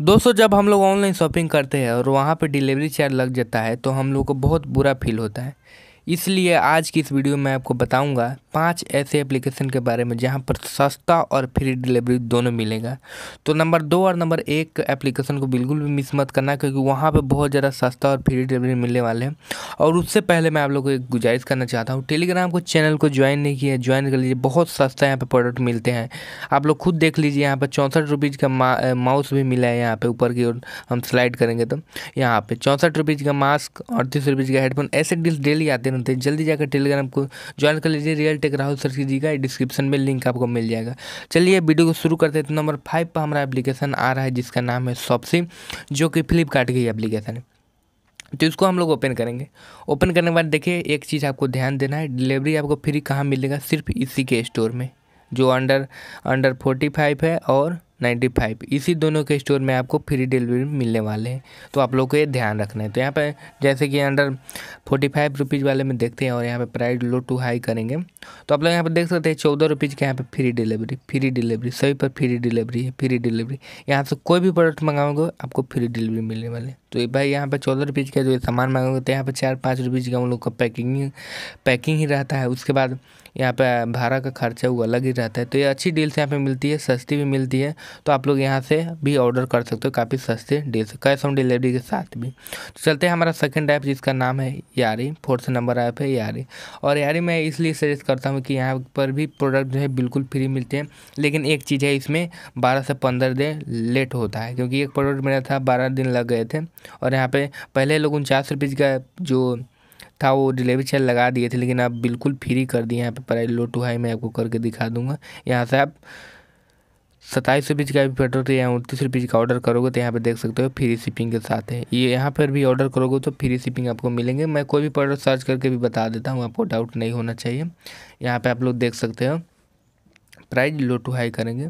दोस्तों, जब हम लोग ऑनलाइन शॉपिंग करते हैं और वहाँ पे डिलीवरी चार्ज लग जाता है तो हम लोग को बहुत बुरा फील होता है। इसलिए आज की इस वीडियो में आपको बताऊँगा पाँच ऐसे एप्लीकेशन के बारे में जहाँ पर सस्ता और फ्री डिलीवरी दोनों मिलेगा। तो नंबर दो और नंबर एक एप्लीकेशन को बिल्कुल भी मिस मत करना क्योंकि वहाँ पे बहुत ज़्यादा सस्ता और फ्री डिलीवरी मिलने वाले हैं। और उससे पहले मैं आप लोग को एक गुजारिश करना चाहता हूँ टेलीग्राम को चैनल को ज्वाइन नहीं किया ज्वाइन कर लीजिए, बहुत सस्ता यहाँ पर प्रोडक्ट मिलते हैं। आप लोग खुद देख लीजिए, यहाँ पर चौंसठ रुपीज़ का माउस भी मिला है यहाँ पर ऊपर की ओर, हम स्लाइड करेंगे तो यहाँ पर चौंसठ रुपीज़ का मास्क अड़तीस रुपीज़ का हेडफोन ऐसे डील्स डेली आते रहते हैं। जल्दी जाकर टेलीग्राम को ज्वाइन कर लीजिए रियल टेक राहुल सर कीजिएगा डिस्क्रिप्शन में लिंक आपको मिल जाएगा। चलिए, वीडियो को शुरू करते हैं। तो नंबर फाइव पर हमारा एप्लीकेशन आ रहा है, जिसका नाम है सॉपसी जो कि फ्लिपकार्ट की एप्लीकेशन है। तो इसको हम लोग ओपन करेंगे। ओपन करने के बाद देखिए, एक चीज़ आपको ध्यान देना है डिलीवरी आपको फ्री कहाँ मिलेगा? सिर्फ़ इसी के स्टोर में, जो अंडर अंडर फोर्टी फाइव है और नाइन्टी फाइव। इसी दोनों के स्टोर में आपको फ्री डिलीवरी मिलने वाले हैं। तो आप लोग को ये ध्यान रखना है। तो यहाँ पे जैसे कि अंडर फोर्टी फाइव रुपीज़ वाले में देखते हैं और यहाँ पे प्राइस लो टू हाई करेंगे। तो आप लोग यहाँ पे देख सकते हैं चौदह रुपीज़ के यहाँ पे फ्री डिलीवरी फ्री डिलीवरी, सभी पर फ्री डिलीवरी है, फ्री डिलीवरी। यहाँ से कोई भी प्रोडक्ट मंगाओगे, आपको फ्री डिलीवरी मिलने वाले तो भाई यहाँ पर चौदह रुपीज़ का जो सामान मंगाओगे तो यहाँ पर चार पाँच रुपीज़ का उन लोग का पैकिंग पैकिंग ही रहता है। उसके बाद यहाँ पर भाड़ा का खर्चा वो अलग ही रहता है। तो ये अच्छी डील्स यहाँ पे मिलती है, सस्ती भी मिलती है। तो आप लोग यहाँ से भी ऑर्डर कर सकते हो, काफ़ी सस्ते डील्स, कैश ऑन डिलीवरी के साथ भी। तो चलते हैं हमारा सेकंड ऐप, जिसका नाम है यारी, फोर्थ नंबर ऐप है यारी। और यारी मैं इसलिए सजेस्ट करता हूँ कि यहाँ पर भी प्रोडक्ट जो है बिल्कुल फ्री मिलते हैं, लेकिन एक चीज़ है इसमें बारह से पंद्रह दिन लेट होता है, क्योंकि एक प्रोडक्ट मेरा था, बारह दिन लग गए थे। और यहाँ पे पहले लोग उनचास रुपीज़ का जो था वो डिलीवरी चार्ज लगा दिए थे, लेकिन आप बिल्कुल फ्री कर दिए यहाँ पे प्राइस लो टू हाई मैं आपको करके दिखा दूँगा। यहाँ से आप सत्ताईस रुपीज़ का भी पेट्रोल या उनतीस रुपीज़ का ऑर्डर करोगे तो यहाँ पे देख सकते हो फ्री शिपिंग के साथ है। ये यहाँ पर भी ऑर्डर करोगे तो फ्री शिपिंग आपको मिलेंगे। मैं कोई भी प्रोडक्ट सर्च करके भी बता देता हूँ, आपको डाउट नहीं होना चाहिए। यहाँ पर आप लोग देख सकते हो, प्राइस लो टू हाई करेंगे।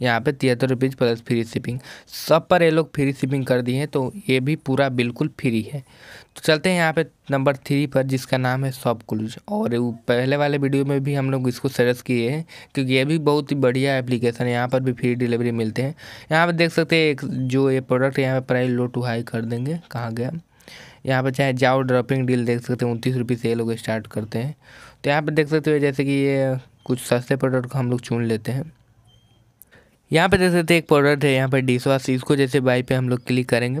यहाँ पे तिहत्तर रुपीज़ प्लस फ्री शिपिंग सब पर ये लोग फ्री शिपिंग कर दिए हैं तो ये भी पूरा बिल्कुल फ्री है। तो चलते हैं यहाँ पे नंबर थ्री पर, जिसका नाम है सॉप क्लूज और पहले वाले वीडियो में भी हम लोग इसको सर्च किए हैं, क्योंकि ये भी बहुत ही बढ़िया एप्लीकेशन है। यहाँ पर भी फ्री डिलीवरी मिलते हैं। यहाँ पर देख सकते हैं जो ये प्रोडक्ट यहाँ पर प्राइस लो टू हाई कर देंगे। कहाँ गया? यहाँ पर चाहे जाओ ड्रॉपिंग डील देख सकते हैं, उनतीस रुपये से ये लोग स्टार्ट करते हैं। तो यहाँ पर देख सकते हो, जैसे कि ये कुछ सस्ते प्रोडक्ट को हम लोग चुन लेते हैं। यहाँ पे देख सकते एक प्रोडक्ट है यहाँ पर डिश वॉश इसको जैसे बाई पे हम लोग क्लिक करेंगे।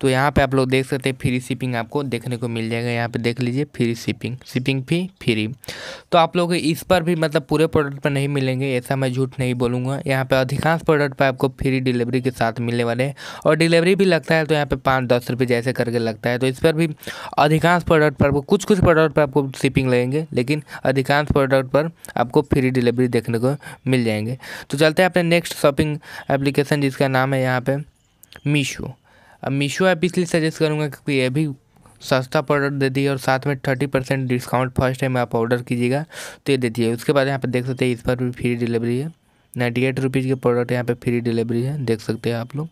तो यहाँ पे आप लोग देख सकते हैं फ्री शिपिंग आपको देखने को मिल जाएगा। यहाँ पे देख लीजिए free shipping shipping fee free तो आप लोग इस पर भी मतलब पूरे प्रोडक्ट पर नहीं मिलेंगे, ऐसा मैं झूठ नहीं बोलूँगा। यहाँ पे अधिकांश प्रोडक्ट पर आपको फ्री डिलीवरी के साथ मिलने वाले हैं। और डिलीवरी भी लगता है तो यहाँ पर पाँच दस रुपये जैसे करके लगता है। तो इस पर भी अधिकांश प्रोडक्ट पर कुछ कुछ प्रोडक्ट पर आपको शिपिंग लगेंगे, लेकिन अधिकांश प्रोडक्ट पर आपको फ्री डिलीवरी देखने को मिल जाएँगे। तो चलते हैं अपने नेक्स्ट शॉपिंग एप्लीकेशन जिसका नाम है यहाँ पर मीशो अब मीशो ऐप इसलिए सजेस्ट करूँगा क्योंकि ये भी सस्ता प्रोडक्ट दे दिए और साथ में thirty percent discount first time आप ऑर्डर कीजिएगा तो ये दे है उसके बाद यहाँ पे देख सकते हैं इस पर भी फ्री डिलीवरी है। नाइन्टी एट रुपीज़ के प्रोडक्ट यहाँ पे फ्री डिलीवरी है, देख सकते हैं आप लोग।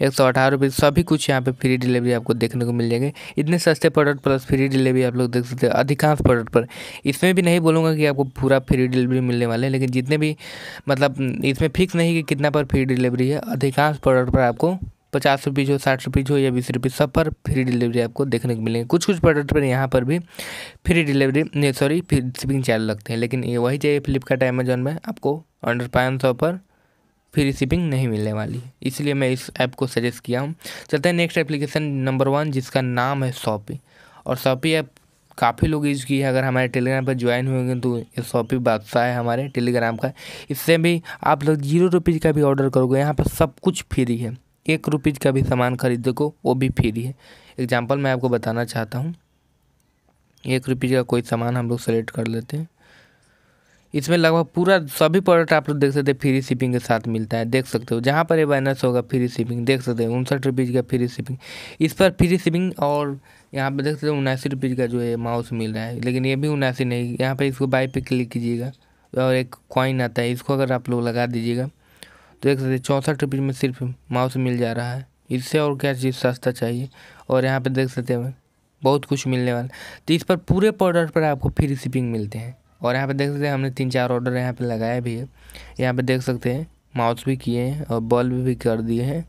एक सौ अठारह रुपये सभी कुछ यहाँ पे फ्री डिलीवरी आपको देखने को मिल जाएँगे। इतने सस्ते प्रोडक्ट प्लस फ्री डिलीवरी आप लोग देख सकते हैं, अधिकांश प्रोडक्ट पर। इसमें भी नहीं बोलूँगा कि आपको पूरा फ्री डिलीवरी मिलने वाले हैं, लेकिन जितने भी मतलब इसमें फिक्स नहीं कि कितना पर फ्री डिलीवरी है, अधिकांश प्रोडक्ट पर आपको पचास रुपीज़ हो, साठ रुपीज़ हो या बीस रुपये सब पर फ्री डिलीवरी आपको देखने को मिलेंगे। कुछ कुछ प्रोडक्ट पर यहाँ पर भी free delivery sorry free shipping charge लगते हैं, लेकिन ये वही चाहिए फ्लिपकार्ट अमेजोन में आपको अंडर पाँच सौ पर फ्री शिपिंग नहीं मिलने वाली इसलिए मैं इस ऐप को सजेस्ट किया हूँ। चलते हैं नेक्स्ट एप्लीकेशन नंबर वन जिसका नाम है शॉपी और शॉपी ऐप काफ़ी लोग यूज़ किए हैं। अगर हमारे टेलीग्राम पर ज्वाइन हुएँगे तो ये शॉपी बादशाह है हमारे टेलीग्राम का। इससे भी आप लोग ज़ीरो रुपीज़ का भी ऑर्डर करोगे। यहाँ पर सब कुछ फ्री है। एक रुपीज़ का भी सामान खरीदो को वो भी फ्री है। एग्ज़ाम्पल मैं आपको बताना चाहता हूँ। एक रुपीज़ का कोई सामान हम लोग सेलेक्ट कर लेते हैं। इसमें लगभग पूरा सभी प्रोडक्ट आप लोग देख सकते हैं फ्री शिपिंग के साथ मिलता है। देख सकते हो, जहाँ पर ये बैनर्स होगा फ्री शिपिंग देख सकते हैं, उनसठ रुपीज़ का फ्री शिपिंग इस पर फ्री शिपिंग और यहाँ पर देख सकते हो उनासी रुपीज़ का जो है माउस मिल रहा है, लेकिन ये भी उनासी नहीं। यहाँ पर इसको बाई पे क्लिक कीजिएगा और एक कॉइन आता है, इसको अगर आप लोग लगा दीजिएगा देख सकते चौंसठ रुपये में सिर्फ़ माउस मिल जा रहा है। इससे और क्या चीज़ सस्ता चाहिए? और यहाँ पे देख सकते हैं, बहुत कुछ मिलने वाला। तो इस पर पूरे प्रोडक्ट पर आपको फ्री शिपिंग मिलते हैं। और यहाँ पे देख सकते हैं, हमने तीन चार ऑर्डर यहाँ पे लगाया भी है। यहाँ पे देख सकते हैं, माउस भी किए हैं और बल्ब भी कर दिए हैं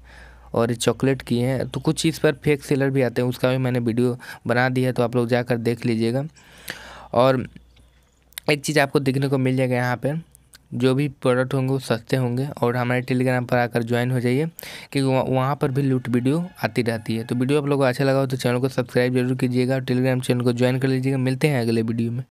और चॉकलेट किए हैं। तो कुछ चीज़ पर फेक सेलर भी आते हैं, उसका भी मैंने वीडियो बना दिया है तो आप लोग जाकर देख लीजिएगा। और एक चीज़ आपको देखने को मिल जाएगा यहाँ पर जो भी प्रोडक्ट होंगे वो सस्ते होंगे और हमारे टेलीग्राम पर आकर ज्वाइन हो जाइए, क्योंकि वहाँ पर भी लूट वीडियो आती रहती है। तो वीडियो आप लोगों को अच्छा लगा हो तो चैनल को सब्सक्राइब ज़रूर कीजिएगा और टेलीग्राम चैनल को ज्वाइन कर लीजिएगा। मिलते हैं अगले वीडियो में।